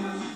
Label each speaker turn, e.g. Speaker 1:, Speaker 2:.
Speaker 1: you.